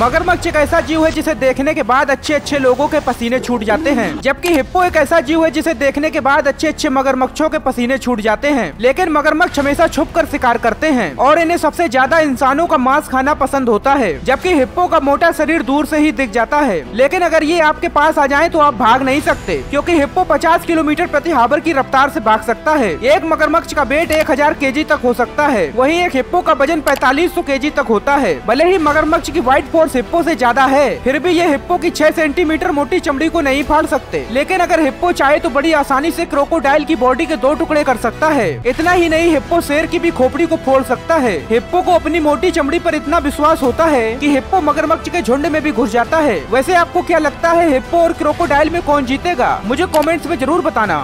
मगरमच्छ एक ऐसा जीव है जिसे देखने के बाद अच्छे अच्छे लोगों के पसीने छूट जाते हैं। जबकि हिप्पो एक ऐसा जीव है जिसे देखने के बाद अच्छे अच्छे मगरमच्छों के पसीने छूट जाते हैं। लेकिन मगरमच्छ हमेशा छुप कर शिकार करते हैं और इन्हें सबसे ज़्यादा इंसानों का मांस खाना पसंद होता है, जबकि हिप्पो का मोटा शरीर दूर से ही दिख जाता है। लेकिन अगर ये आपके पास आ जाए तो आप भाग नहीं सकते, क्योंकि हिप्पो 50 किलोमीटर प्रति हावर की रफ्तार से भाग सकता है। एक मगरमच्छ का वेट 1000 केजी तक हो सकता है। वहीं एक हिप्पो का वज़न 4500 केजी तक होता है। भले ही मगरमच्छ की व्हाइट फोर्स हिप्पो से ज़्यादा है? फिर भी ये हिप्पो की 6 सेंटीमीटर मोटी चमड़ी को नहीं फाड़ सकते। लेकिन अगर हिप्पो चाहे तो बड़ी आसानी से क्रोकोडाइल की बॉडी के दो टुकड़े कर सकता है। इतना ही नहीं, हिप्पो शेर की भी खोपड़ी को फोड़ सकता है। हिप्पो को अपनी मोटी चमड़ी पर इतना विश्वास होता है कि हिप्पो मगरमच्छ के झुंड में भी घुस जाता है। वैसे आपको क्या लगता है, हिप्पो और क्रोकोडाइल में कौन जीतेगा? मुझे कमेंट्स में ज़रूर बताना।